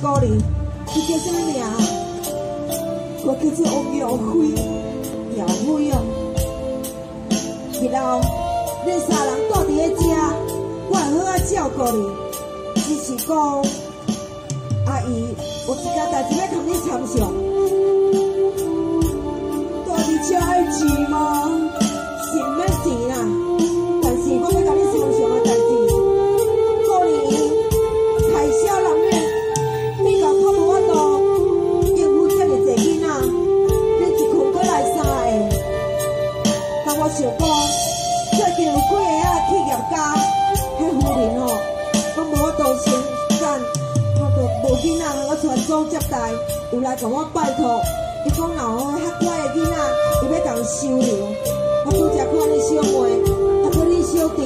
鼓励，你叫什么名？我叫做王耀辉，耀辉哦。日后恁三人住伫个家，我会好啊照顾你。只是讲，阿姨有一件代志要同你参详。住伫遮爱钱吗？但我想讲，最近有几个啊企业家，迄夫人吼，我无法度先干，我着无囡仔，我出来做接待，有来甲我拜托。伊讲若吼较乖的囡仔，伊要甲收留。我拄则看你小妹，啊，看你小弟，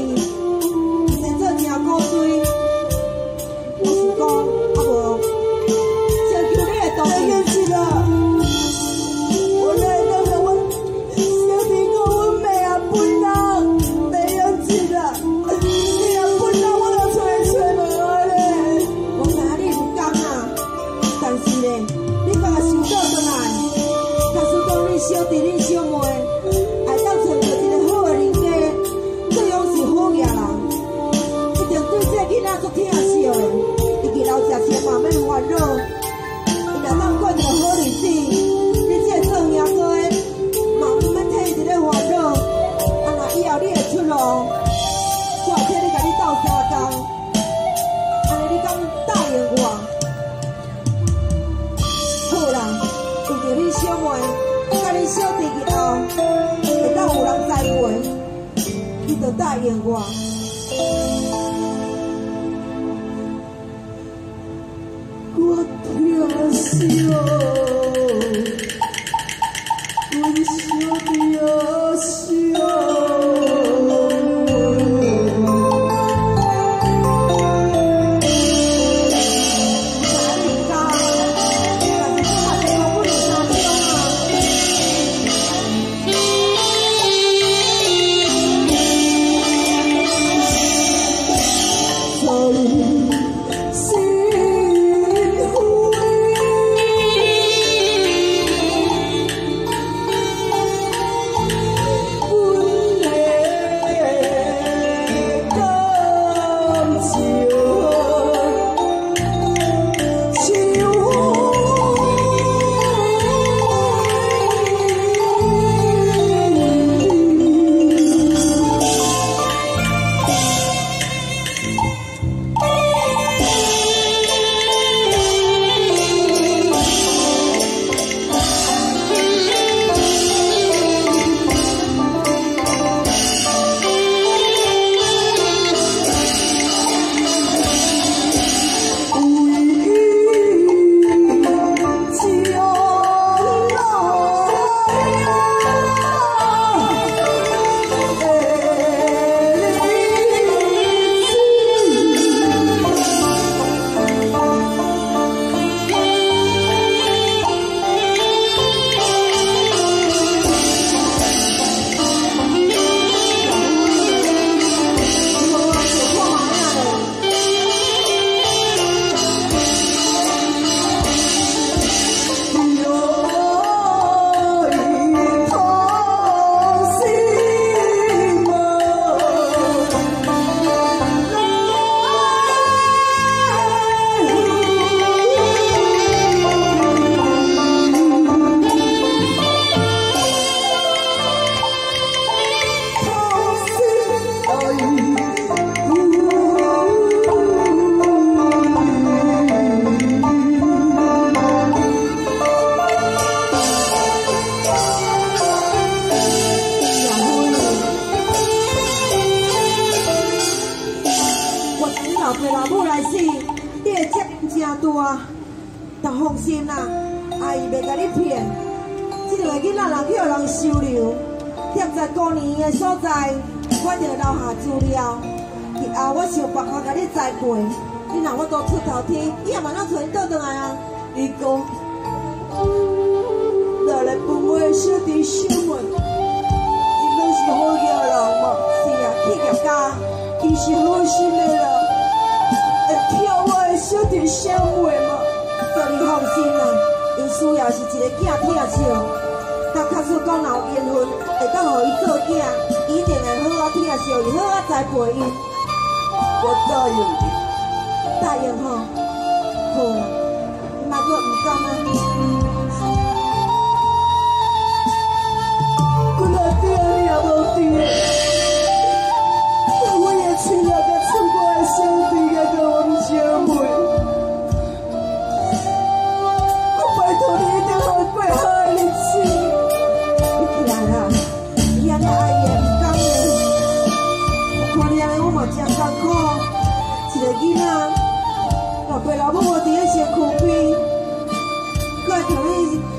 你着答应我。我疼惜哦，真大，但放心啦，阿姨袂甲你骗。这个囡仔人去互人收留，踮在过年的所在，我就留下资料。日后我想办法甲你栽培，你若我都出头天，伊也嘛当找你倒转来啊。伊讲，若来分我的小弟小妹，伊们是好野人嘛，是啊，企业家，伊是好心的人，小弟小妹嘛。因需要是一个囝疼笑，甲卡叔讲若有缘分，会当互伊做囝，一定会好好疼惜伊，好栽培伊。我答应你。答应吼，好，你嘛阁毋甘啊？一个囡仔老爸老母我伫 biệt là bố.